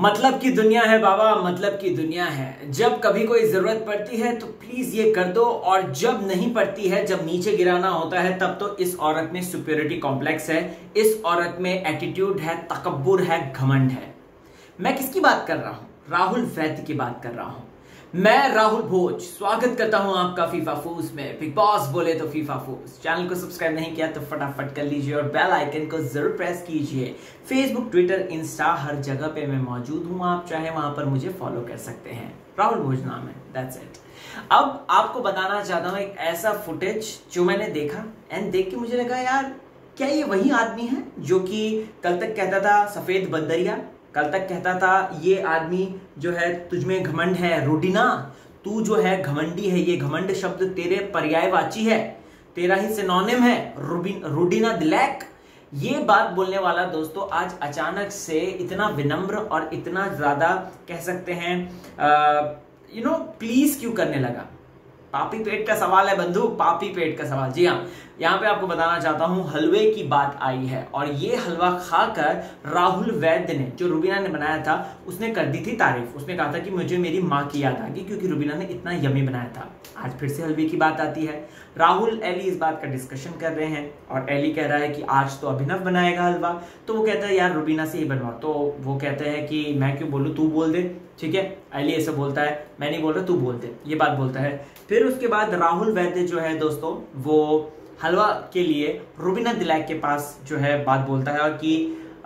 मतलब की दुनिया है बाबा मतलब की दुनिया है। जब कभी कोई ज़रूरत पड़ती है तो प्लीज़ ये कर दो, और जब नहीं पड़ती है, जब नीचे गिराना होता है, तब तो इस औरत में सुपेरिटी कॉम्प्लेक्स है, इस औरत में एटीट्यूड है तकबर है, घमंड है। मैं किसकी बात कर रहा हूँ? राहुल वैद्य की बात कर रहा हूँ। मैं राहुल भोज, स्वागत करता हूँ आपका फीफा फूस में। बिग बॉस बोले तो फीफा फूस चैनल को सब्सक्राइब नहीं किया तो फटाफट कर लीजिए और बेल आइकन को ज़रूर प्रेस कीजिए। फेसबुक ट्विटर इंस्टा हर जगह पे मैं मौजूद हूँ, आप चाहे वहाँ पर मुझे फॉलो कर सकते हैं। राहुल भोज नाम है दैट्स इट अब आपको बताना चाहता हूँ एक ऐसा फुटेज जो मैंने देखा एंड देख के मुझे लगा, यार, क्या ये वही आदमी है जो कि कल तक कहता था सफ़ेद बंदरिया कल तक कहता था, ये आदमी जो है तुझमें घमंड है, रोडिना, तू जो है घमंडी है, ये घमंड शब्द तेरे पर्यायवाची है, तेरा ही सिनोनिम है रोडिना दिलैक ये बात बोलने वाला दोस्तों, आज अचानक से इतना विनम्र और इतना ज़्यादा कह सकते हैं यू नो प्लीज़ क्यों करने लगा? पापी पेट का सवाल है बंधु पापी पेट का सवाल। जी हाँ यहाँ पे आपको बताना चाहता हूँ, हलवे की बात आई है और ये हलवा खाकर राहुल वैद्य ने, जो रुबीना ने बनाया था, उसने कर दी थी तारीफ़। उसने कहा था कि मुझे मेरी माँ की याद आ गई क्योंकि रुबीना ने इतना यमी बनाया था। आज फिर से हलवे की बात आती है। राहुल, एली इस बात का डिस्कशन कर रहे हैं और एली कह रहा है कि आज तो अभिनव बनाएगा हलवा। तो वो कहता है, यार, रुबीना से ही बनवा। तो वो कहते हैं कि, मैं क्यों बोलू? तू बोल दे। ठीक है? एली ऐसा बोलता है, मैं नहीं बोल रहा, तू बोल दे। ये बात बोलता है। फिर उसके बाद राहुल वैद्य जो है दोस्तों, वो हलवा के लिए रुबीना दिलैक के पास जो है बात बोलता है और कि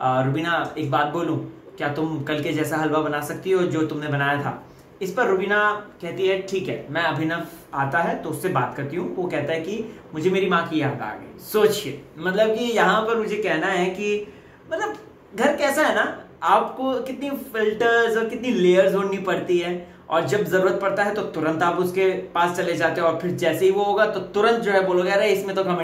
रुबीना, एक बात बोलूँ, क्या तुम कल के जैसा हलवा बना सकती हो जो तुमने बनाया था? इस पर रुबीना कहती है, ठीक है, मैं अभिनव आता है तो उससे बात करती हूँ। वो कहता है कि, मुझे मेरी माँ की याद आ गई। सोचिए मतलब कि यहाँ पर मुझे कहना है कि मतलब घर कैसा है ना आपको कितनी फिल्टर्स और कितनी लेयर्स ओढ़नी पड़ती है? और जब ज़रूरत पड़ता है तो तुरंत आप उसके पास चले जाते हो और फिर जैसे ही वो होगा तो तुरंत जो है बोलोगे, अरे, इसमें तो कमेंट